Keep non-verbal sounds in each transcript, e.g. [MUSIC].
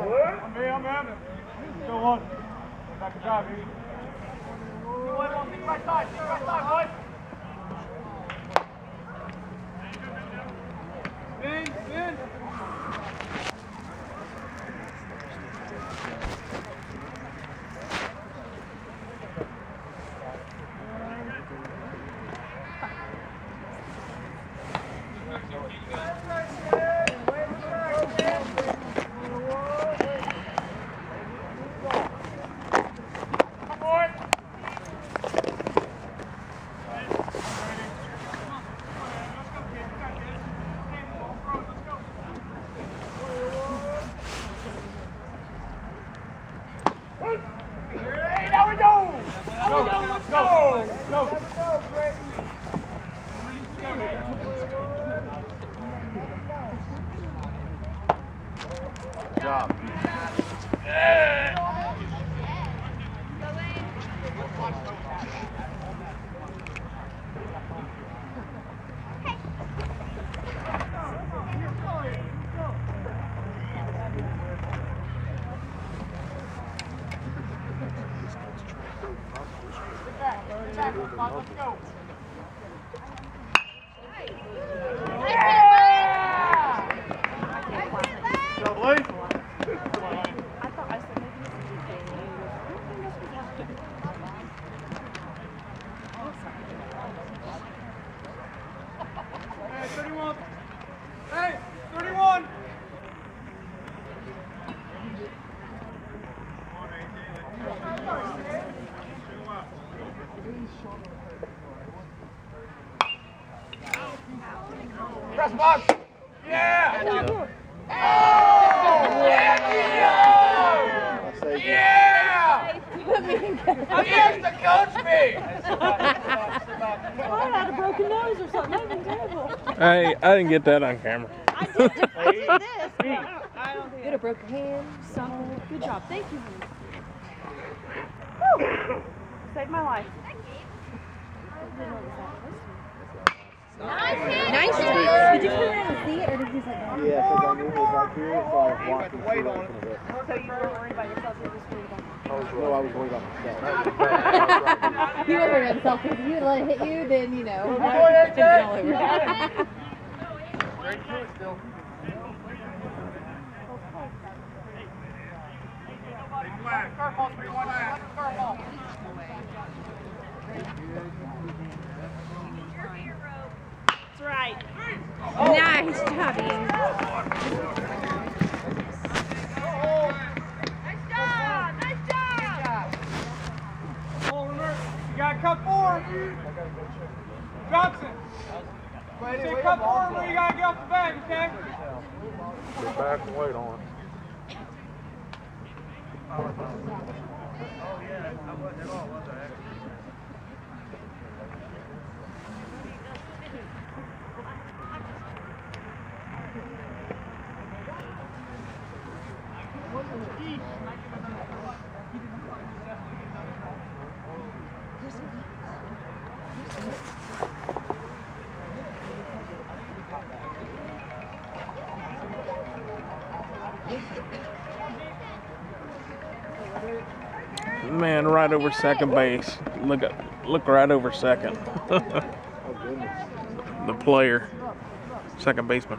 I'm in, I'm in. Still on. Back to drive, here. Right side, right now we go! Go, go! Go! job. Let's go! Job, Lee. Hey, 31. Hey, 31. Press box. Yeah. Oh, yeah. I say Yeah. I'm used to coach me. I had a broken nose or something. That'd been terrible. Hey, I didn't get that on camera. I did. I did [LAUGHS] this. but I don't, I don't think. Get a broken hand. Something. Good job. Thank you. Whew. Saved my life. Nice job. Did you turn around and see it, or did you just like? oh, Yeah, because I knew it was right here, so I was walking Wait through on it. it. So you weren't worried about yourself. You were just worried about No, I was worried about myself. [LAUGHS] He wasn't worried about himself because if you let it hit you, then you know. Go ahead, jumping all Jay. over. You got it. Straight to it still. Curveball, three, one, Nice job, Ian. Oh, you got cut four. Johnson. Say cut four, remember you got to get off the bag, okay? Get back and wait on Man, right over second base. Look at, look right over second. [LAUGHS] Oh, the player, second baseman.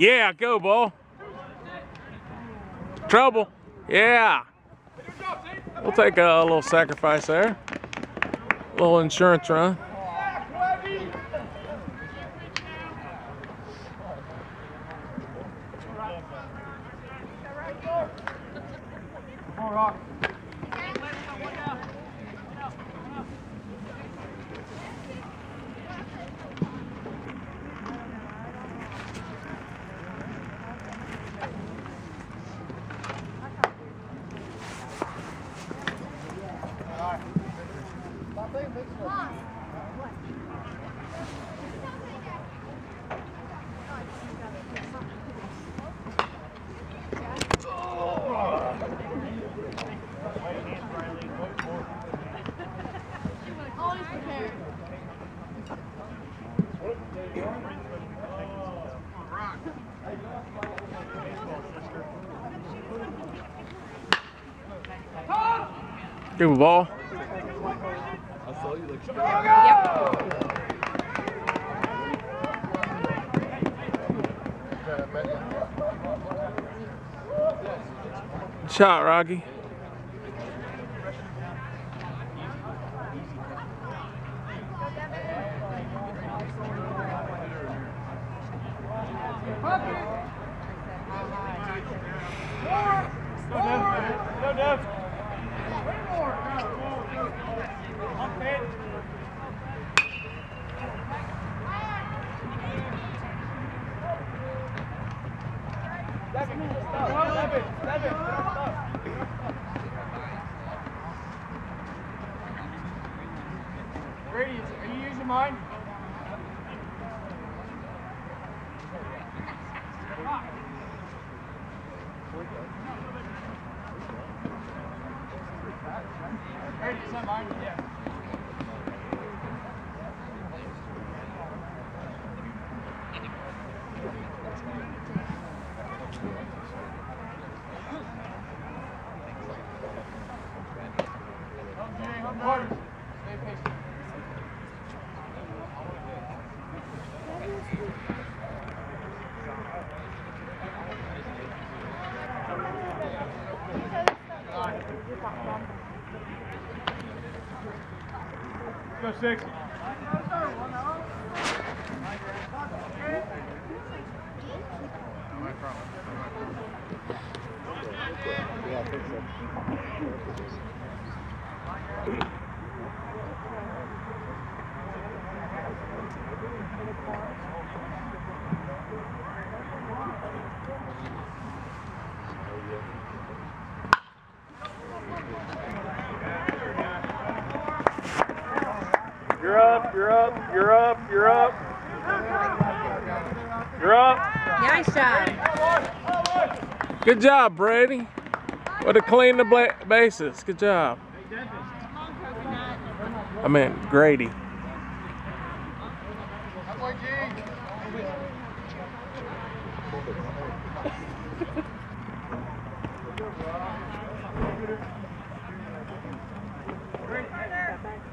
Yeah, go ball. Trouble. Yeah. We'll take a little sacrifice there. A little insurance run. Give a ball. Shot, Rocky. Brady, are you using mine? Brady? Yeah. Okay, Go six. Yeah, I think so. You're up, you're up, you're up, you're up. You're up. Nice job. Good job, Brady. What a clean the bla- bases. Good job. I meant Grady. [LAUGHS]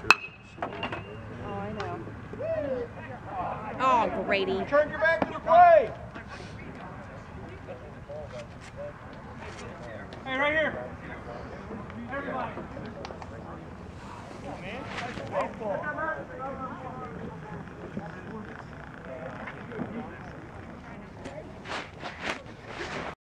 Oh, oh, your back to the play.